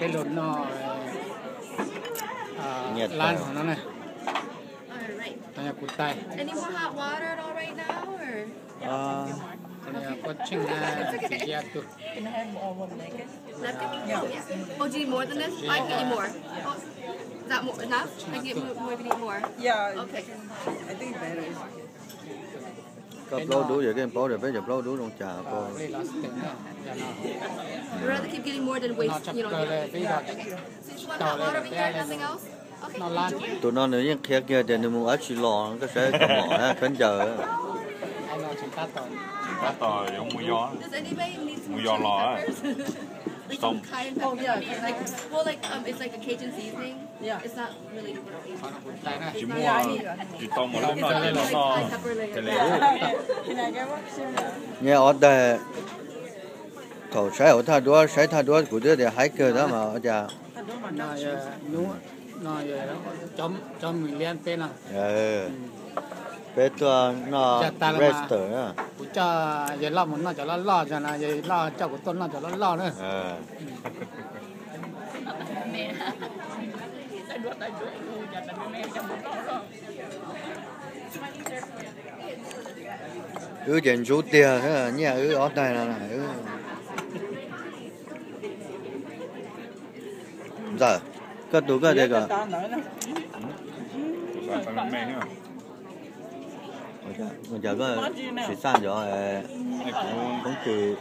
cái lột nó à, lan của nó này nó là cụt tay Any more hot water at all right now, or? Cái này có chừng là chỉ ra được Napkin? Yeah. Oh, do you need more than this? I can get you more. Oh, is that more, enough? I can get more, more if you need more. Yeah, Okay. I think better. có lâu đủ vậy cái bố rồi bây giờ lâu đủ trong trà cô này nó I'd rather keep getting more than waste, you know. Nó cơ lên, Okay. So you just want hot water over here, nothing else? Okay. nó tụi nó nếu như kia kia thì nếu muốn ở chỉ lò có sẽ cầm mỏ ha khấn chờ anh nó chỉ cắt tỏi cá tỏi giống mũi gió Mùi giò lò á. like some pepper. Oh, yeah, Like, well, like um, it's like a Cajun seasoning. Yeah. It's not really. nó này chỉ mua not. chỉ tôm một lúc nó like nó cái lệ Can I get one? Sure. nghe đua sai thay đua của đứa thì cơ đó mà ở nhà nó nhú nó chấm chấm mình liên tên là bé tua nó Dạ, ta của cha giờ lo muốn nó cho nó lo cho nó giờ lo cho của tôi nó cho nó lo nữa ờ chuyện chú tiền thế là nhà ở đây là này ứ giờ cái tụ đây cả Ta nói bây giờ có chỉ sang rồi. Này cũng cũng kỳ